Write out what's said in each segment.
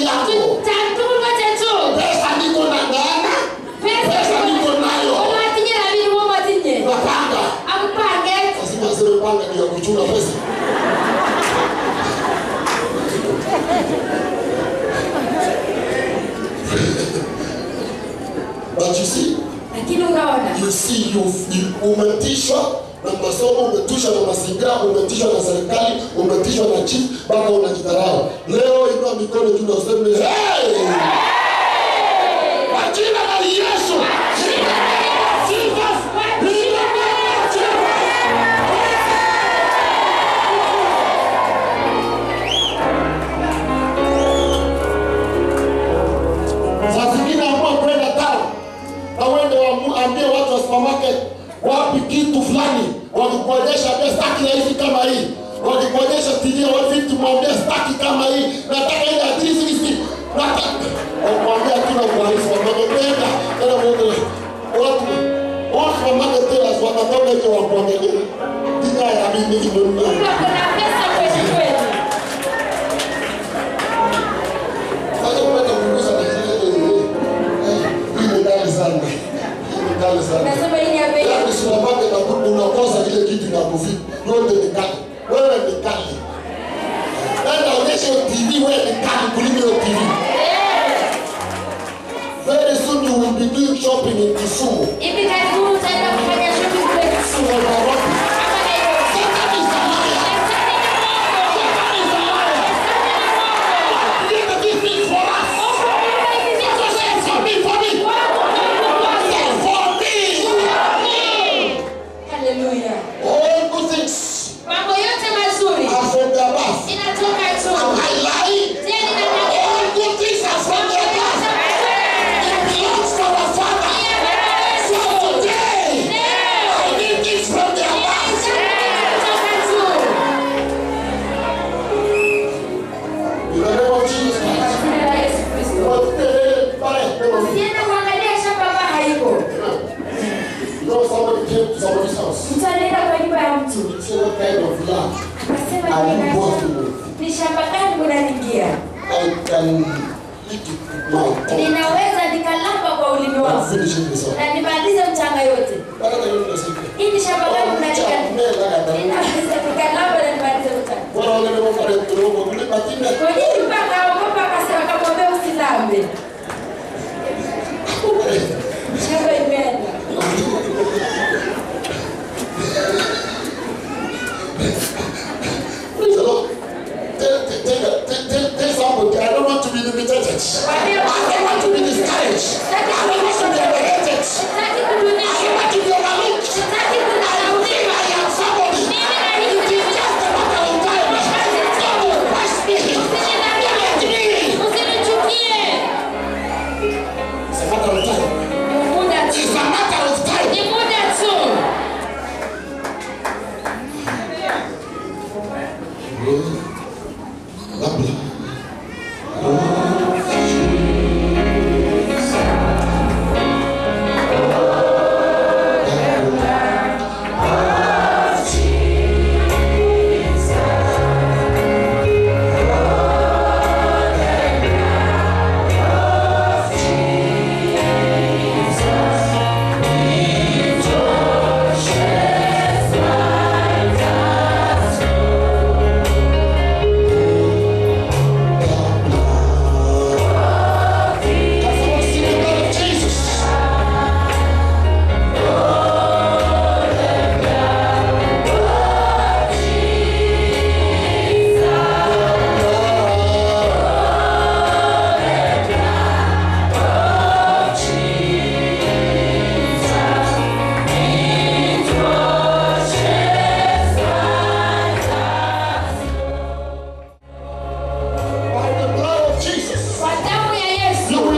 ndani yako. Pesa niko na Ghana, pesa niko nayo. Unapanga lazima zile panga ni ya kuchuna pesa But you see, lakini unaona, you see, you umetishwa umasomo umetishwa na mazingira, umetishwa na serikali, umetishwa na chief, mpaka unajidharau. Leo inua mikono juu na useme hey! 可以。finish it this nimalize mchanga yote.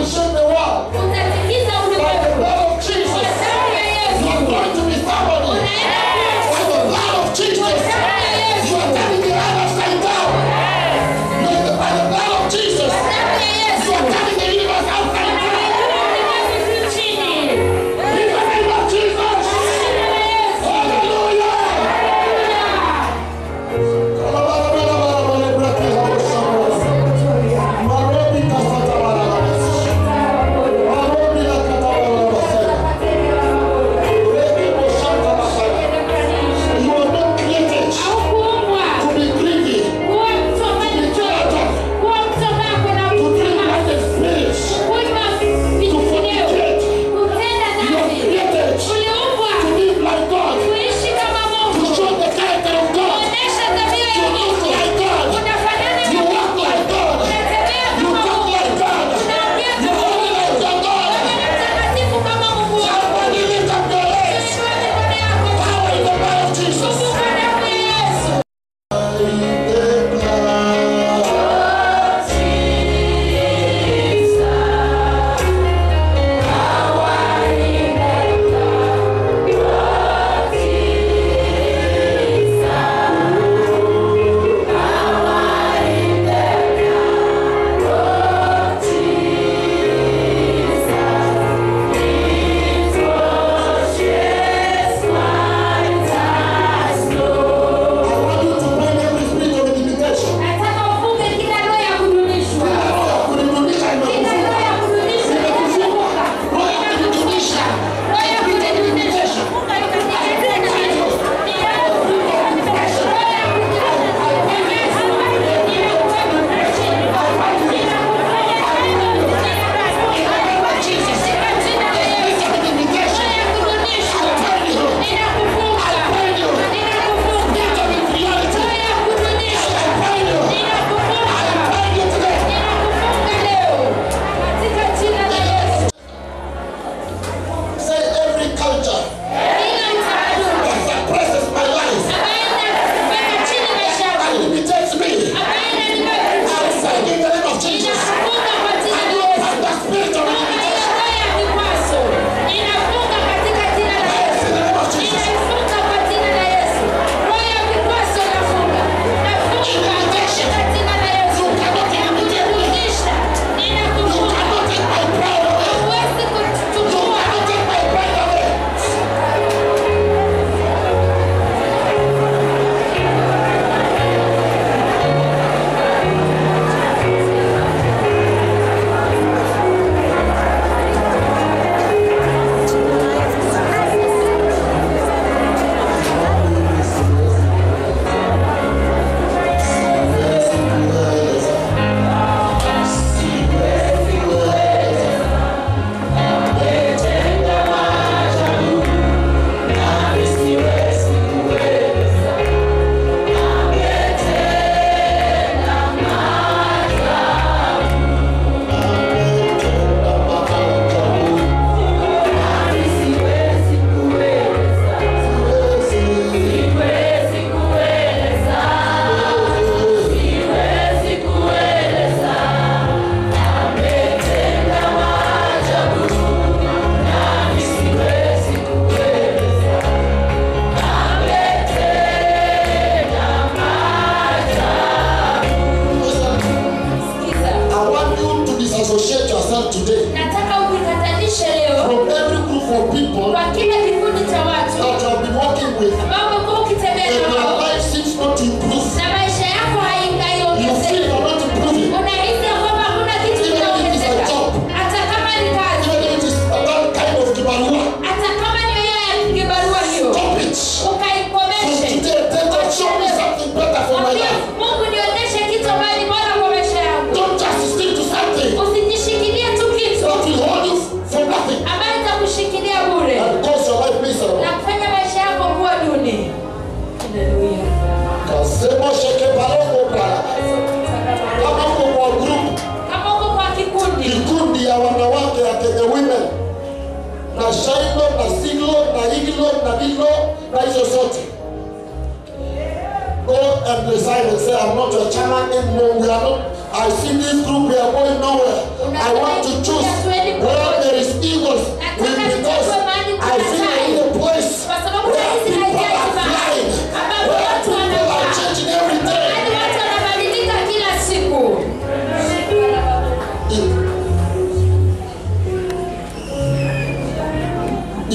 me chama,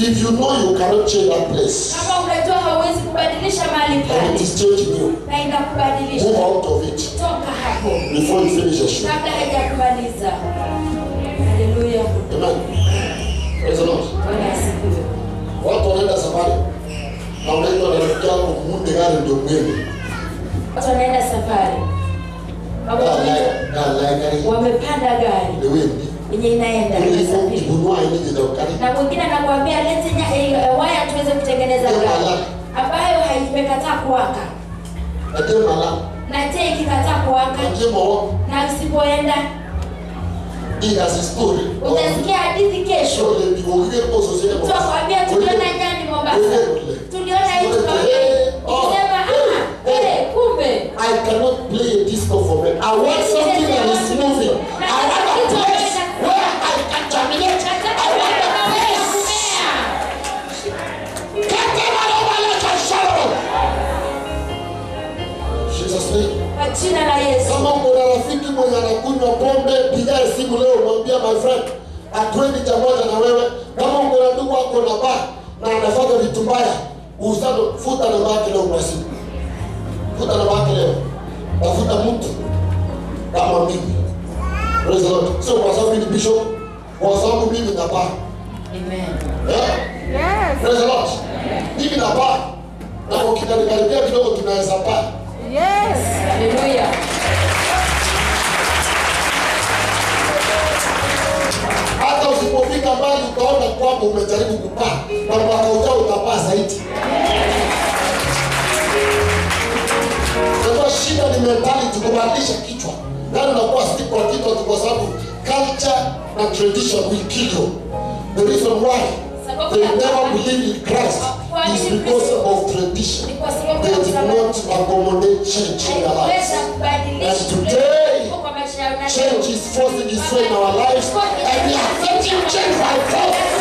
If you know you cannot change that place, Kama unajua hauwezi kubadilisha mahali and it is changing you, na inakubadilisha, move out of it toka hapo before you finish your show. kabla hajakumaliza. Haleluya, Amen. Praise the Lord. Bwana asifiwe. Watu wanaenda safari na unaitwa na rafiki yako munde gari ndio mwende. Watu wanaenda safari, wamepanda gari ni wendi. Yenye inaenda. Na mwingine anakuambia lete nya- eh, waya tuweze kutengeneza ambayo haimekataa kuwaka. Na je ikikataa kuwaka. Na usipoenda. Utasikia hadithi kesho. Shole poso sile mtu akwambia tuliona nyani Mombasa. Tuliona hii tukaambia ukisema ah eh kumbe. I cannot play a disco for men. I want something that is moving. Jina la Yesu Kama kuna rafiki mwenye anakunywa pombe, pigae simu leo, mwambia my friend, hatuendi pamoja na wewe. Kama kuna ndugu wako na baa na anafanya vitu mbaya, uzalo futa namba yake leo kwa simu, futa namba yake leo, tafuta mtu kama mimi. Praise the Lord. Sio kwa sababu ni bishop, kwa sababu mimi na baa amen eh? Praise the Lord. Mimi na baa na ukinanikaribia kidogo tunaweza baa. Yes. Haleluya. Hata usipofika mbali ukaona kwamba umejaribu kupaa na mwaka ujao utapaa zaidi. Sasa shida ni mentality kubadilisha kichwa. Yani unakuwa stick kwa kichwa tu kwa sababu culture na tradition will kill you. The reason why they never believe in Christ is because of tradition they did not accommodate change in their lives. And today, kwa maisha yao na change is forcing its way in our lives. And we are accepting change by force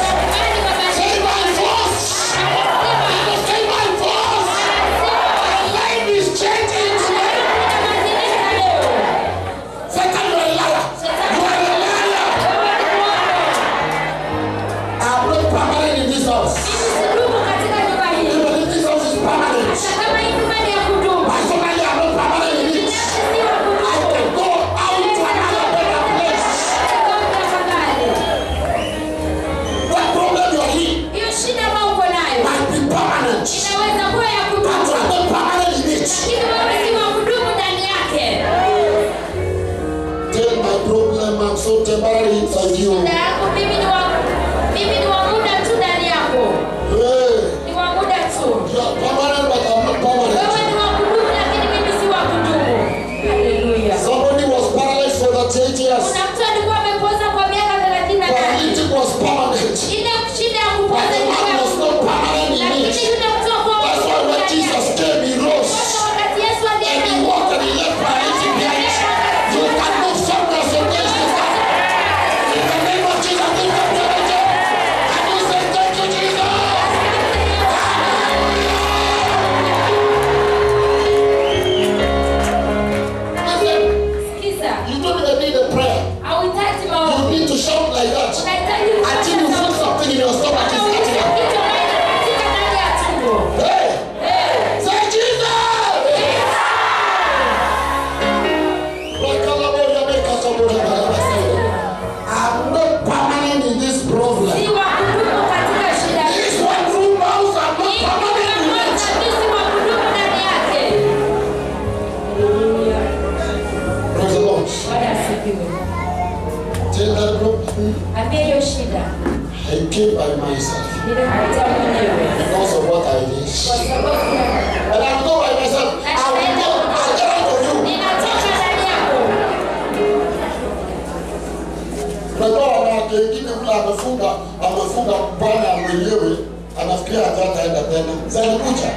bwana mwenyewe anafikiria hata ataenda tena. Zalikuja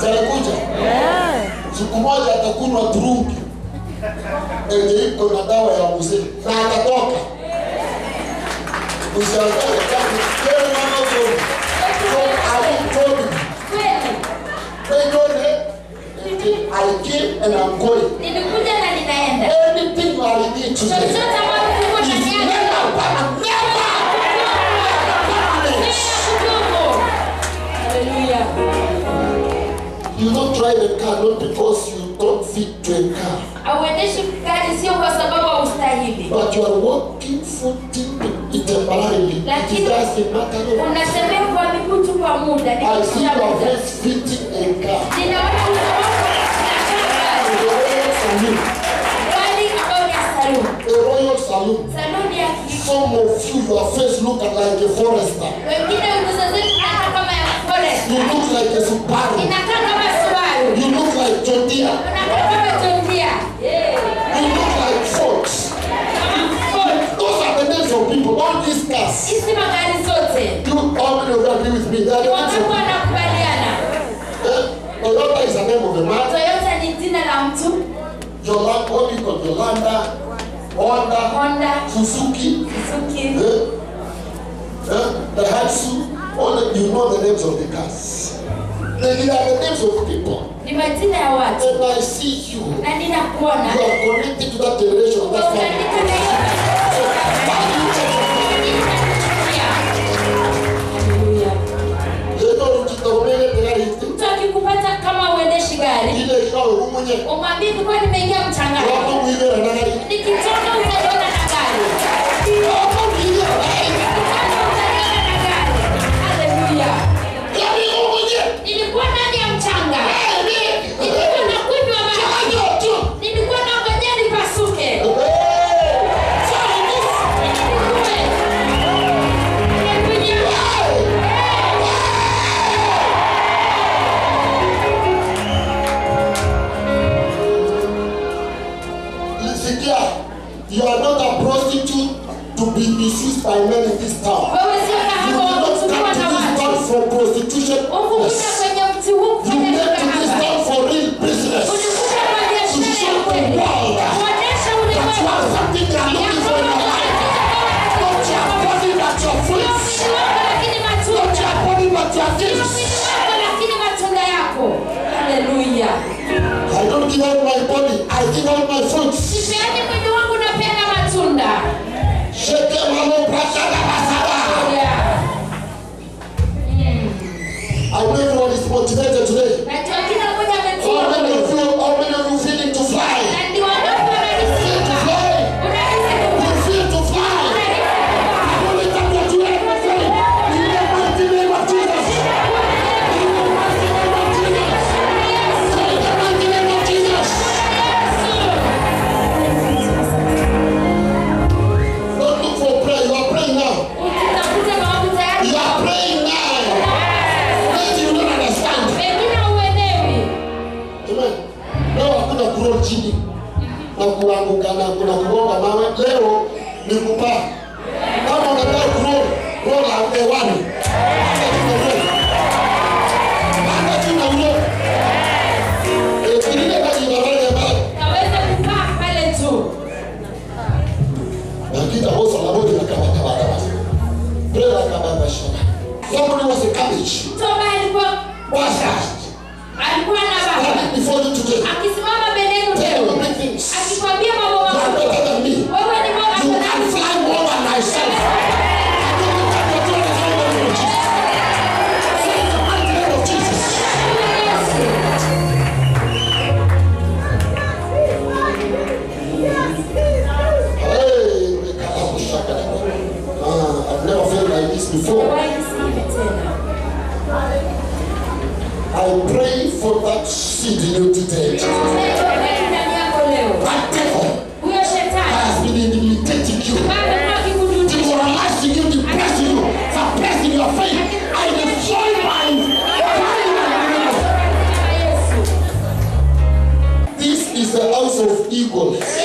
zalikuja siku moja atakunywa turungi enye iko na dawa ya uzee na atatoka usiangalie kama I came and I'm going Nilikuja na ninaenda. anything you are in today Chochote You don't drive a car not because you don't fit to a car, Hauendeshi gari sio kwa sababu haustahili. but you are walking footing it temporarily. It Lakini- is just matter. Unatembea kwa miguu tu kwa muda. I see your face fitting a car. Ninaona uso wako A royal saloon. saloon. Ya Some of you, your face look like a forester. wengine uso zetu kama ya forest. You look like a Subaru. Inakaa. John Deere. You look like. Ford. Those are the names of people. All these cars. You, many of you agree with me? They are the names of wanakubaliana? Eh, Toyota is the name of a man. Toyota ni jina la mtu. What do you call Yolanda, Honda, Honda, Suzuki, Suzuki. eh, eh, Daihatsu. All the, you know the names of the cars. They are the names of people. Ni majina ya watu. And I see you. Na ninakuona. You are connected to that generation. You tayari hivi. Mtu akikupata kama uendeshi gari, umwambie nilikuwa nimeingia mchangani. Nikitoka something they are looking for in your life. Not your body, but your fruits. Not your body, but your gifts. Haleluya. I don't give out my body, I give out my fruits. I know everyone is motivated today. Yako leo. That devil Huyo shetani has been intimidating you, bado kwa kikududisha. demoralizing you, depressing you, suppressing your faith. I destroy my fire in the name of- Yesu. This is the house of eagles. Hii